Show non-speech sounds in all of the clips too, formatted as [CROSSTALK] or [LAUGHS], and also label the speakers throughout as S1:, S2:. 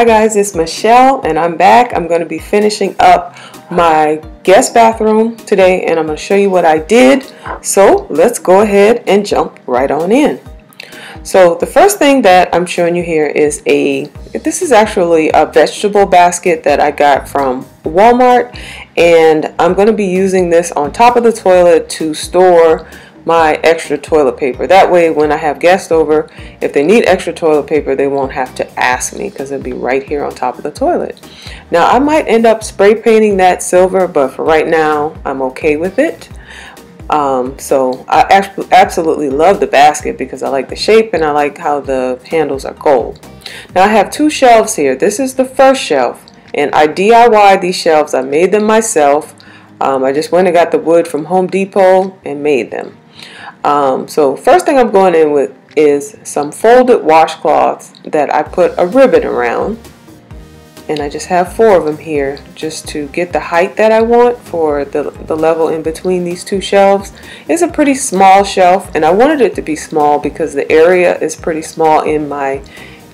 S1: Hi guys, it's Michelle and I'm back. I'm going to be finishing up my guest bathroom today and I'm going to show you what I did. So let's go ahead and jump right on in. So the first thing that I'm showing you here is a, this is actually a vegetable basket that I got from Walmart and I'm going to be using this on top of the toilet to store my extra toilet paper. That way when I have guests over, if they need extra toilet paper, they won't have to ask me because it'll be right here on top of the toilet. Now I might end up spray painting that silver, but for right now, I'm okay with it. Um, so I absolutely love the basket because I like the shape and I like how the handles are gold. Now I have two shelves here. This is the first shelf and I DIY these shelves. I made them myself. Um, I just went and got the wood from Home Depot and made them. Um, so first thing I'm going in with is some folded washcloths that I put a ribbon around. And I just have four of them here just to get the height that I want for the, the level in between these two shelves. It's a pretty small shelf and I wanted it to be small because the area is pretty small in my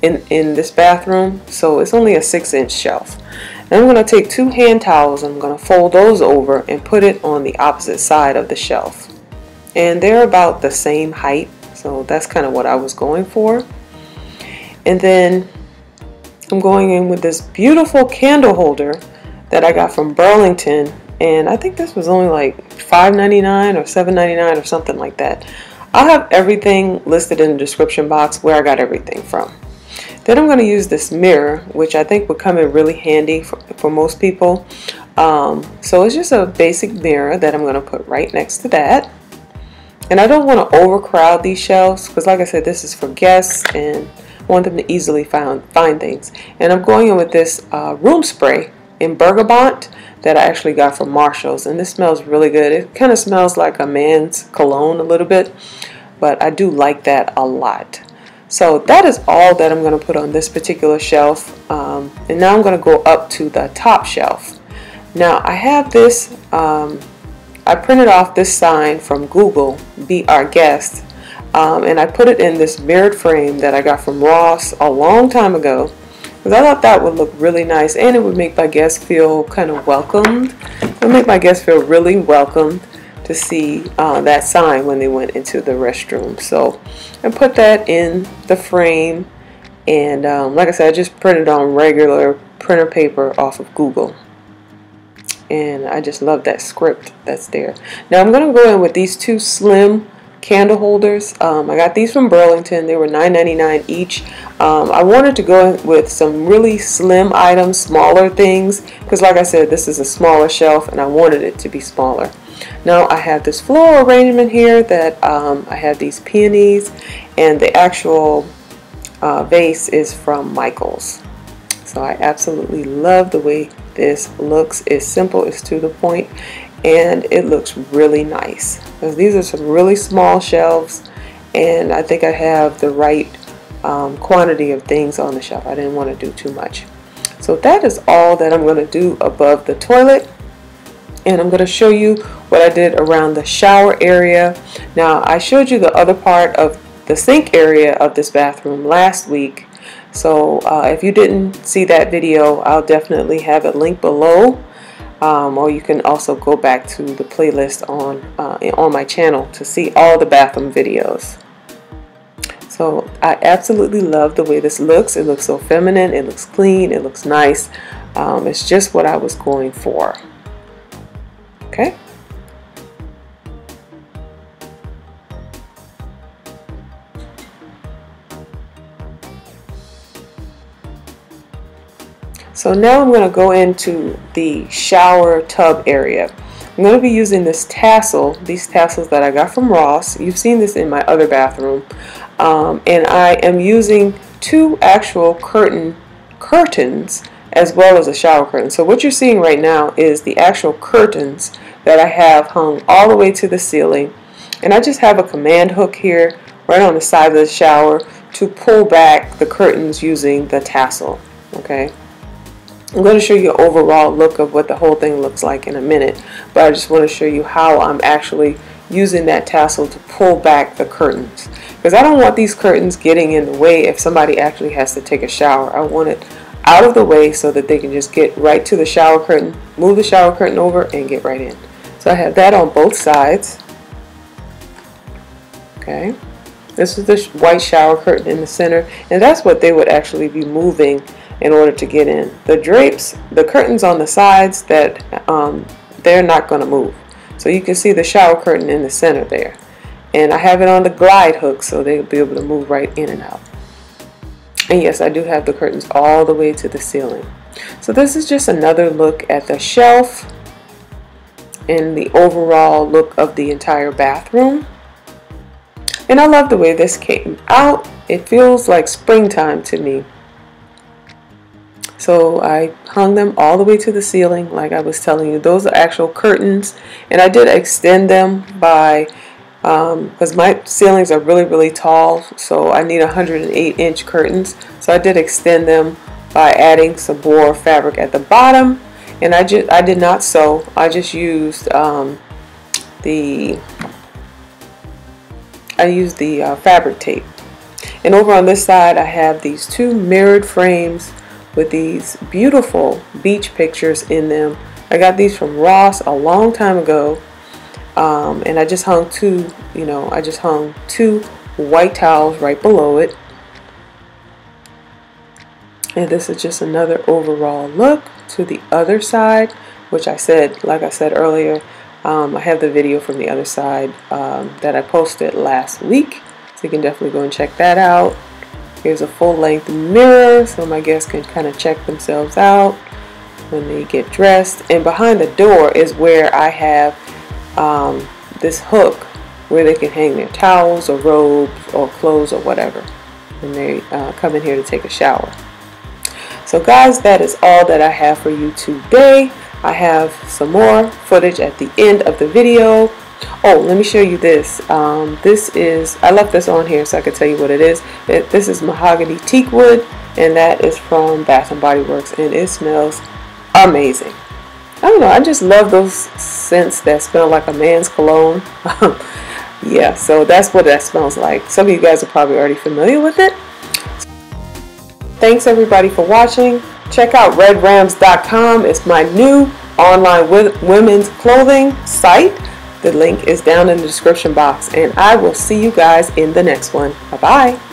S1: in, in this bathroom. So it's only a six inch shelf. And I'm going to take two hand towels and I'm going to fold those over and put it on the opposite side of the shelf and they're about the same height so that's kind of what I was going for. And then I'm going in with this beautiful candle holder that I got from Burlington and I think this was only like $5.99 or $7.99 or something like that. I'll have everything listed in the description box where I got everything from. Then I'm going to use this mirror which I think would come in really handy for, for most people. Um, so it's just a basic mirror that I'm going to put right next to that and I don't want to overcrowd these shelves because like I said, this is for guests and I want them to easily find, find things. And I'm going in with this uh, room spray in Bergamot that I actually got from Marshall's. And this smells really good. It kind of smells like a man's cologne a little bit. But I do like that a lot. So that is all that I'm going to put on this particular shelf. Um, and now I'm going to go up to the top shelf. Now I have this um, I printed off this sign from Google, Be Our Guest, um, and I put it in this mirrored frame that I got from Ross a long time ago because I thought that would look really nice and it would make my guests feel kind of welcomed. It would make my guests feel really welcomed to see uh, that sign when they went into the restroom. So I put that in the frame and um, like I said, I just printed on regular printer paper off of Google and I just love that script that's there. Now I'm going to go in with these two slim candle holders. Um, I got these from Burlington. They were $9.99 each. Um, I wanted to go in with some really slim items, smaller things, because like I said, this is a smaller shelf and I wanted it to be smaller. Now I have this floral arrangement here that um, I have these peonies and the actual uh, vase is from Michaels. So I absolutely love the way this looks. It's simple, it's to the point, and it looks really nice. Because these are some really small shelves, and I think I have the right um, quantity of things on the shelf. I didn't want to do too much. So that is all that I'm going to do above the toilet. And I'm going to show you what I did around the shower area. Now I showed you the other part of the sink area of this bathroom last week so uh, if you didn't see that video, I'll definitely have a link below. Um, or you can also go back to the playlist on uh, on my channel to see all the bathroom videos. So I absolutely love the way this looks. It looks so feminine, it looks clean, it looks nice. Um, it's just what I was going for. So now I'm going to go into the shower tub area. I'm going to be using this tassel, these tassels that I got from Ross. You've seen this in my other bathroom. Um, and I am using two actual curtain curtains as well as a shower curtain. So what you're seeing right now is the actual curtains that I have hung all the way to the ceiling. And I just have a command hook here right on the side of the shower to pull back the curtains using the tassel. Okay. I'm going to show you an overall look of what the whole thing looks like in a minute, but I just want to show you how I'm actually using that tassel to pull back the curtains. Because I don't want these curtains getting in the way if somebody actually has to take a shower. I want it out of the way so that they can just get right to the shower curtain, move the shower curtain over and get right in. So I have that on both sides. Okay. This is the white shower curtain in the center and that's what they would actually be moving in order to get in. The drapes, the curtains on the sides that um, they're not going to move. So you can see the shower curtain in the center there. And I have it on the glide hook so they'll be able to move right in and out. And yes, I do have the curtains all the way to the ceiling. So this is just another look at the shelf and the overall look of the entire bathroom. And I love the way this came out. It feels like springtime to me. So I hung them all the way to the ceiling like I was telling you. Those are actual curtains and I did extend them by because um, my ceilings are really really tall so I need 108 inch curtains. So I did extend them by adding some more fabric at the bottom and I just I did not sew. I just used um, the I used the uh, fabric tape. And over on this side I have these two mirrored frames with these beautiful beach pictures in them. I got these from Ross a long time ago um, and I just hung two you know I just hung two white towels right below it. And this is just another overall look to the other side which I said like I said earlier um, I have the video from the other side um, that I posted last week so you can definitely go and check that out here's a full-length mirror so my guests can kind of check themselves out when they get dressed and behind the door is where I have um, this hook where they can hang their towels or robes or clothes or whatever when they uh, come in here to take a shower. So guys, that is all that I have for you today. I have some more footage at the end of the video. Oh, let me show you this. Um, this is, I left this on here so I could tell you what it is. It, this is mahogany teak wood and that is from Bath & Body Works and it smells amazing. I don't know. I just love those scents that smell like a man's cologne. [LAUGHS] yeah, so that's what that smells like. Some of you guys are probably already familiar with it. Thanks everybody for watching. Check out redramss.com. It's my new online women's clothing site. The link is down in the description box. And I will see you guys in the next one. Bye-bye.